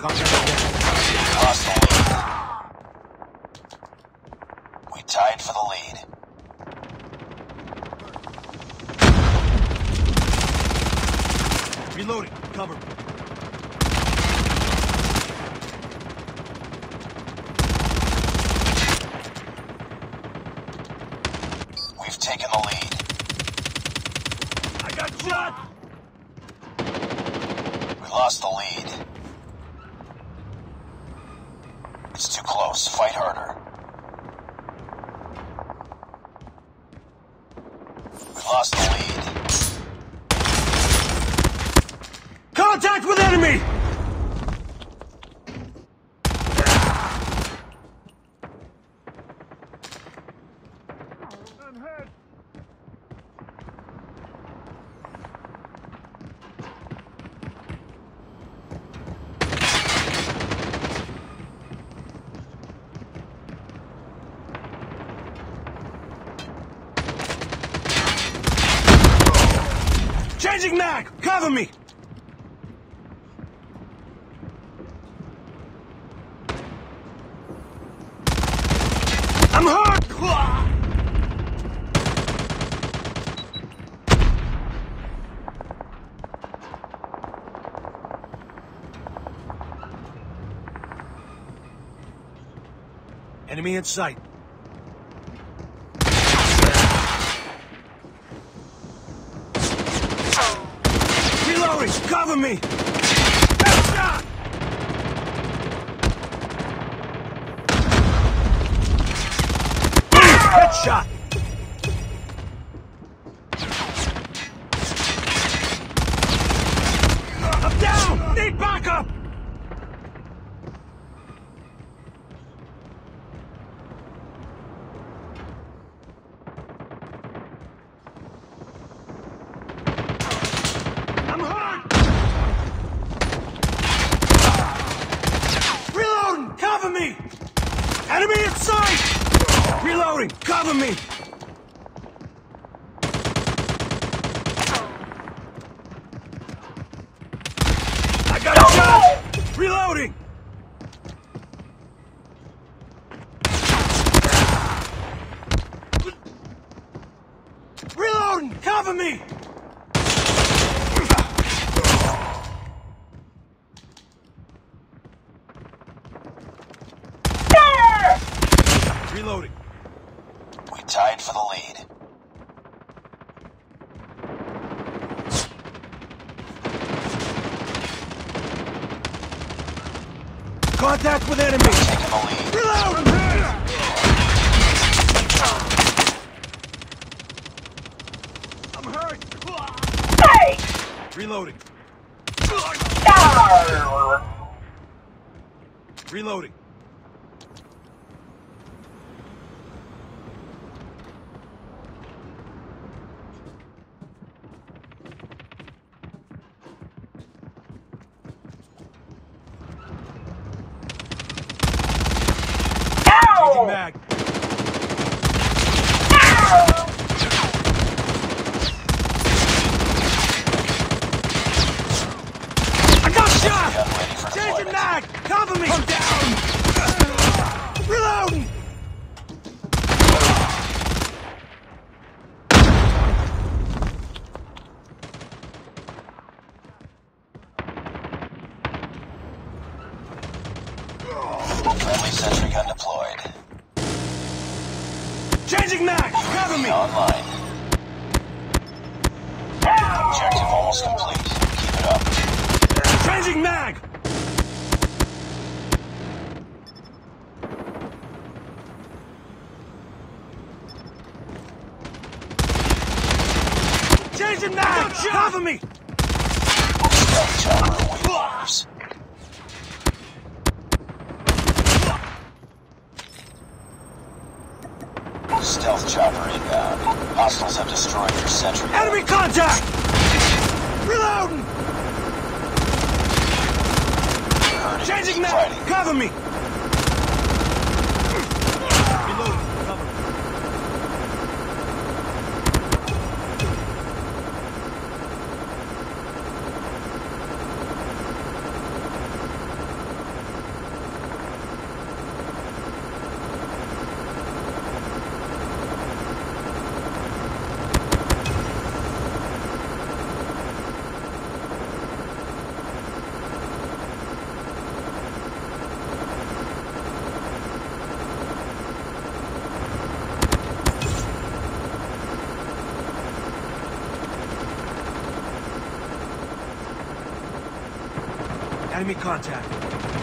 Contact again. Lost the lead. We tied for the lead. Reloading. Cover me. We've taken the lead. I got shot! We lost the lead. Close. Fight harder. We lost the lead. Contact with enemy! Changing mag! Cover me! I'm hurt! Enemy in sight. Reloading! Cover me! Headshot! Headshot! I'm down! Need backup! I'm hurt! Reloading! Cover me! Enemy in Reloading! Cover me! I got a shot! Reloading! Reloading! Cover me! Reloading. We tied for the lead. Contact with enemy! Taking the lead. Reload! I'm hurt! Reloading. Reloading. Changing mag. I got shot! Gun ready for Changing deployment. mag! Cover me! I'm down! Reloading! Friendly sentry gun deployed. Changing mag! Cover me! Online. Objective almost complete. Keep it up. Changing mag! Changing mag! Cover me! Stealth chopper awaiting orders. Stealth chopper inbound. Hostiles have destroyed your sentry. Enemy contact! Reloading! Changing Keep mag! fighting. Cover me! Enemy contact.